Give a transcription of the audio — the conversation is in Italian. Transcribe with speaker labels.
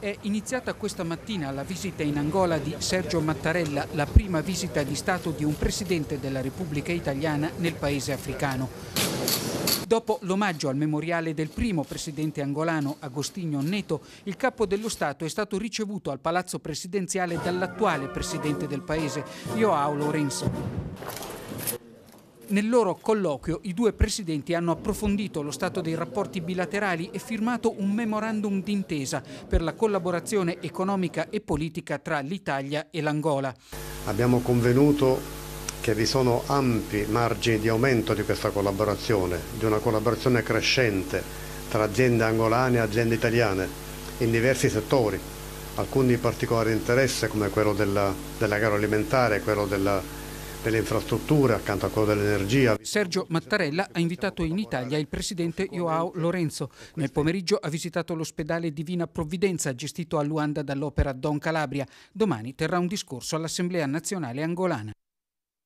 Speaker 1: È iniziata questa mattina la visita in Angola di Sergio Mattarella, la prima visita di Stato di un Presidente della Repubblica Italiana nel paese africano. Dopo l'omaggio al memoriale del primo presidente angolano, Agostinho Neto, il capo dello Stato è stato ricevuto al palazzo presidenziale dall'attuale presidente del paese, Joao Lourenço. Nel loro colloquio i due presidenti hanno approfondito lo stato dei rapporti bilaterali e firmato un memorandum d'intesa per la collaborazione economica e politica tra l'Italia e l'Angola.
Speaker 2: Abbiamo convenuto che vi sono ampi margini di aumento di questa collaborazione, di una collaborazione crescente tra aziende angolane e aziende italiane in diversi settori, alcuni di particolare interesse come quello dell'agroalimentare, quello della delle infrastrutture accanto a quello dell'energia.
Speaker 1: Sergio Mattarella ha invitato in Italia il presidente Joao Lorenzo. Nel pomeriggio ha visitato l'ospedale Divina Provvidenza gestito a Luanda dall'opera Don Calabria. Domani terrà un discorso all'Assemblea nazionale angolana.